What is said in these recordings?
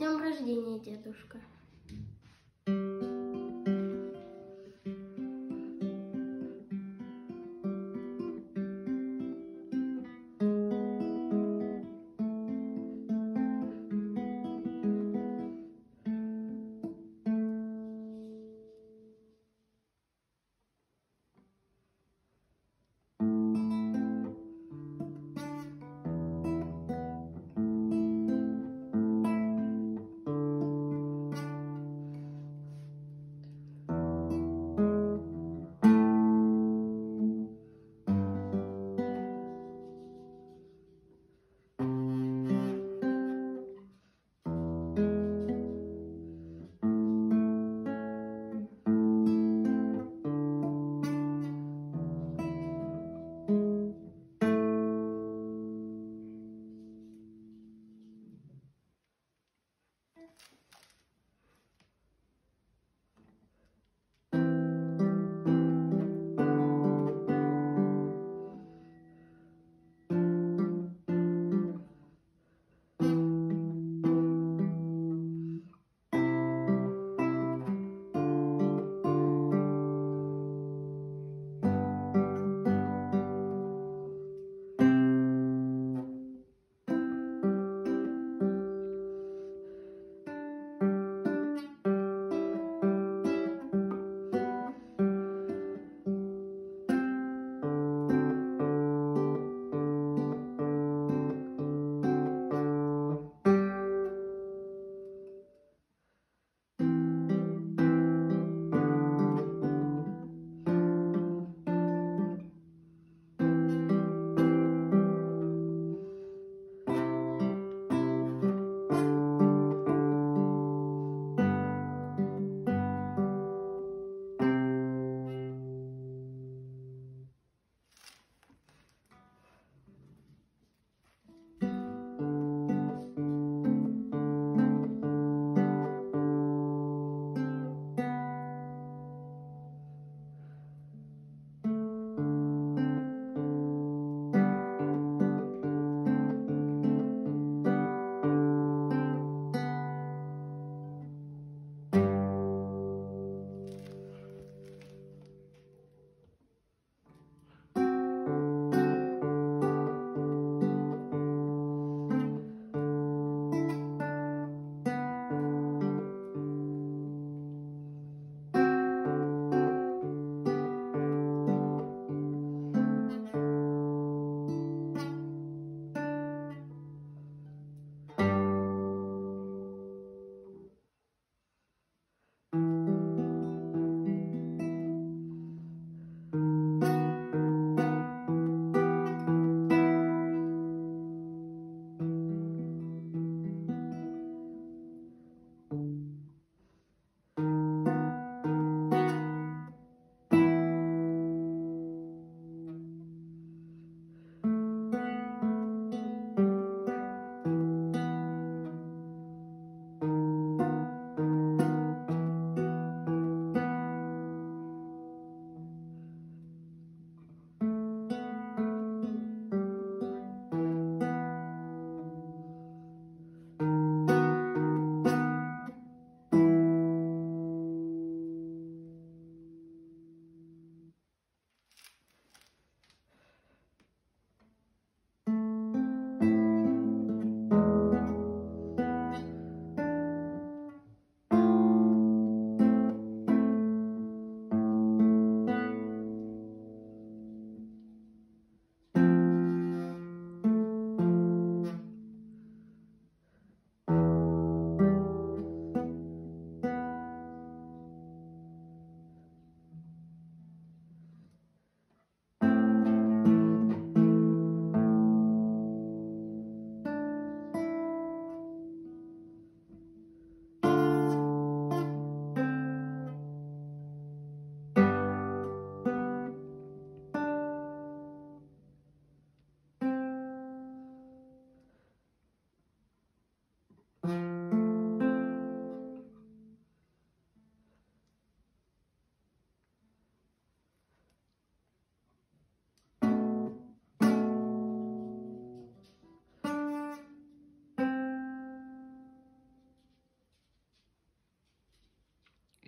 днем рождения, дедушка.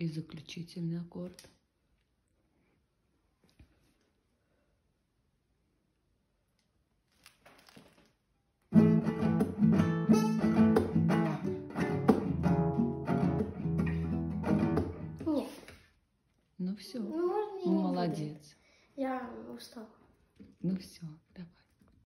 И заключительный аккорд. Нет. Ну все, Ну, можно молодец. Я устал. Ну все, давай.